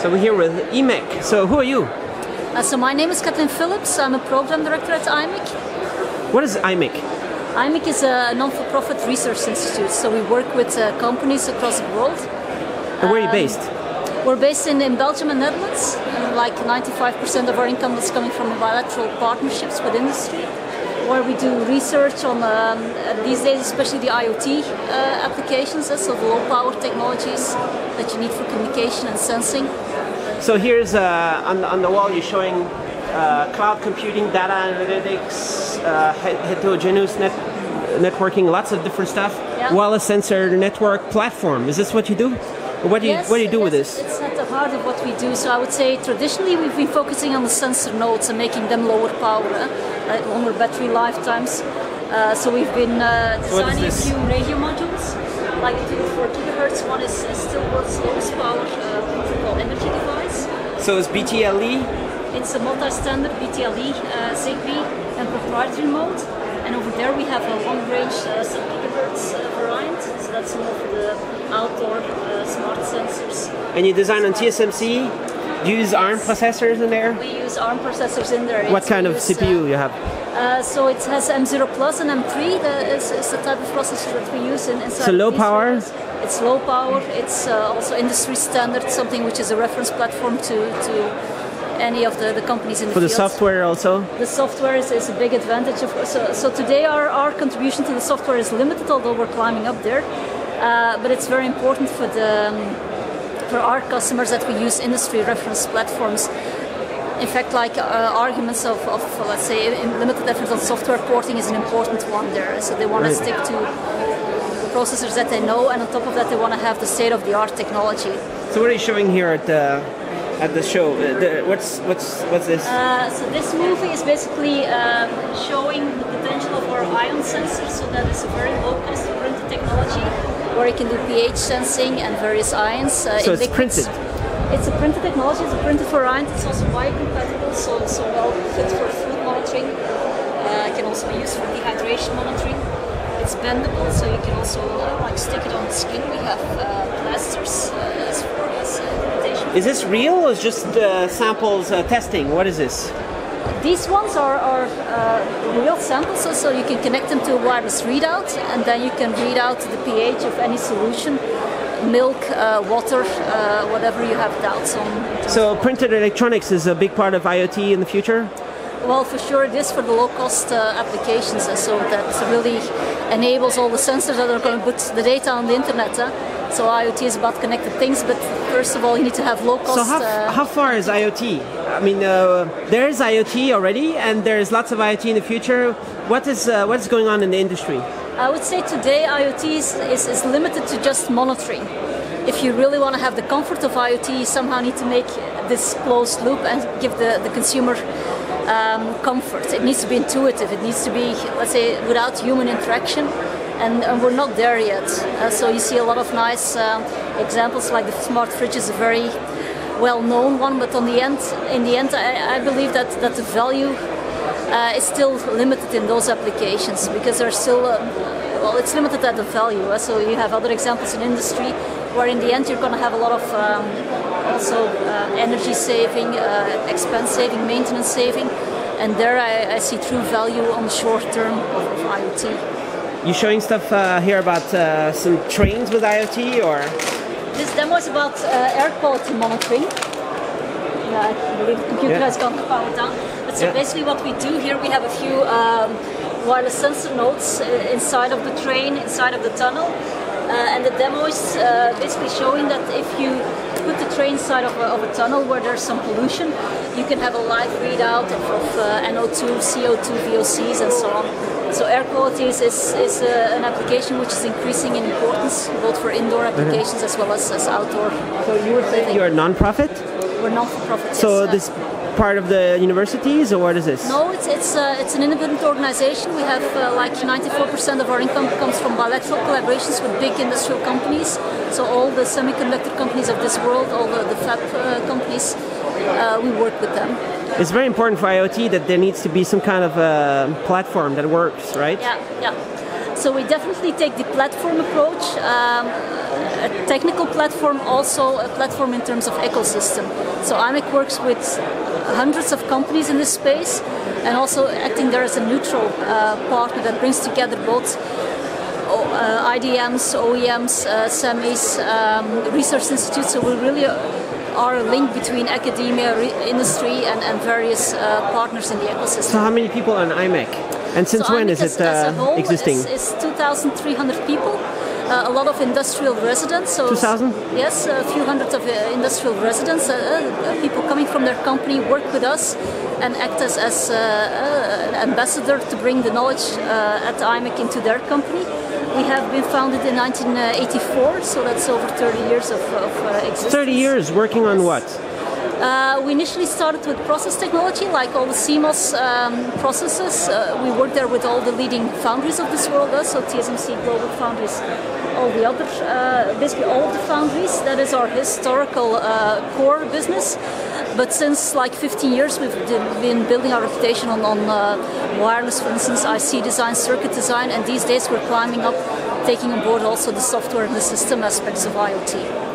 So we're here with IMEC. So who are you? Uh, so my name is Kathleen Phillips. I'm a program director at IMEC. What is IMEC? IMEC is a non-for-profit research institute. So we work with uh, companies across the world. And where are you based? We're based in, in Belgium and Netherlands. And like 95% of our income is coming from bilateral partnerships with industry, where we do research on um, these days, especially the IoT uh, applications, so the low power technologies that you need for communication and sensing. So here's uh, on, on the wall you're showing uh, cloud computing, data analytics, uh, heterogeneous net networking, lots of different stuff. Yeah. Wireless sensor network platform. Is this what you do? What do you Yes, what do you do with this? It's at the heart of what we do. So I would say traditionally we've been focusing on the sensor nodes and making them lower power, uh, longer battery lifetimes. Uh, so we've been uh, designing a few radio modules, like the 4 gigahertz one is, still world's lowest power uh, protocol energy device. So it's BTLE. It's a multi-standard BTLE, uh, ZigBee, and proprietary mode. And over there we have a long-range uh, sub-gigahertz uh, variant. So that's more for the outdoor. And you design on TSMC. Do you use ARM processors in there? We use ARM processors in there. What It's- kind of use, CPU you have? Uh, so it has M0 Plus and M3. That is, is the type of processor that we use in, inside. So low power? It's low power. It's uh, also industry standard, something which is a reference platform to, to any of the, the companies in the For the field. software also? The software is, is a big advantage. Of, so, so today our, our contribution to the software is limited, although we're climbing up there. Uh, but it's very important for the um, for our customers that we use industry reference platforms. In fact, like uh, arguments of, of let's say in limited efforts on software porting is an important one there. So they want Right. to stick to processors that they know, and on top of that, they want to have the state-of-the-art technology. So what are you showing here at the at the show? The, what's what's what's this? Uh, so this movie is basically um, showing the potential of our ion sensor. So that is a very low-cost printed technology where you can do pH sensing and various ions. Uh, So it's liquids. printed? It's a printed technology. It's a printed for ions. It's also biocompatible, so so well fit for food monitoring. Uh, it can also be used for dehydration monitoring. It's bendable, so you can also uh, like stick it on the skin. We have uh, plasters uh, as for as uh. Is this real or is just uh, samples uh, testing? What is this? These ones are, are uh, real samples, so, so you can connect them to a wireless readout, and then you can read out the pH of any solution, milk, uh, water, uh, whatever you have doubts on. So printed electronics is a big part of IoT in the future. Well, for sure it is for the low-cost uh, applications, uh, so that really enables all the sensors that are going to put the data on the internet. Uh. So IoT is about connected things, but first of all you need to have low-cost. So how, uh, how far is IoT? I mean, uh, there is IoT already, and there is lots of IoT in the future. What is uh, what is going on in the industry? I would say today IoT is, is, is limited to just monitoring. If you really want to have the comfort of IoT, you somehow need to make this closed loop and give the, the consumer um, comfort. It needs to be intuitive. It needs to be, let's say, without human interaction. And, and we're not there yet. Uh, so you see a lot of nice um, examples, like the smart fridge is a very well-known one. But on the end, in the end, I, I believe that that the value uh, is still limited in those applications because there's still uh, well it's limited at the value uh, so you have other examples in industry where in the end you're going to have a lot of um, also uh, energy saving uh, expense saving maintenance saving and there I, I see true value on the short term of, of IoT. You showing stuff here about some trains with IoT, or This demo is about uh, air quality monitoring. Yeah, I believe the computer Yeah. has gone powered down. But so Yeah. basically, what we do here, we have a few um, wireless sensor nodes uh, inside of the train, inside of the tunnel. Uh, and the demo is uh, basically showing that if you put the train side of a, of a tunnel where there's some pollution, you can have a live readout of, of uh, NO2, CO2, VOCs, and so on. So air quality is, is, is uh, an application which is increasing in importance, both for indoor applications as well as, as outdoor. so you were saying you're a non-profit? We're non-for-profit. So yes, uh, this part of the universities, or what is this? No, it's it's uh, it's an independent organization. We have uh, like 94% of our income comes from bilateral collaborations with big industrial companies. So all the semiconductor companies of this world, all the, the fab uh, companies, uh, we work with them. It's very important for IoT that there needs to be some kind of uh, platform that works, right? Yeah, yeah. So we definitely take the platform approach. Um, a technical platform, also a platform in terms of ecosystem. So IMEC works with hundreds of companies in this space and also acting there as a neutral uh, partner that brings together both uh, IDMs, OEMs, uh, semis, um, research institutes. So we really are a link between academia, industry, and, and various uh, partners in the ecosystem. So how many people on IMEC? And since so when is it as uh, existing? It's, it's 2,300 people. Uh, a lot of industrial residents. So 2,000? Yes, a few hundreds of uh, industrial residents. Uh, uh, people coming from their company work with us and act as, as uh, an ambassador to bring the knowledge at IMEC into their company. We have been founded in 1984, so that's over 30 years of, of existence. 30 years working on what? Uh, we initially started with process technology, like all the CMOS um, processes. Uh, we worked there with all the leading foundries of this world, uh, so TSMC, Global Foundries, all the other, uh, basically all the foundries. That is our historical uh, core business. But since like 15 years, we've been building our reputation on, on uh, wireless, for instance, IC design, circuit design, and these days we're climbing up, taking on board also the software and the system aspects of IoT.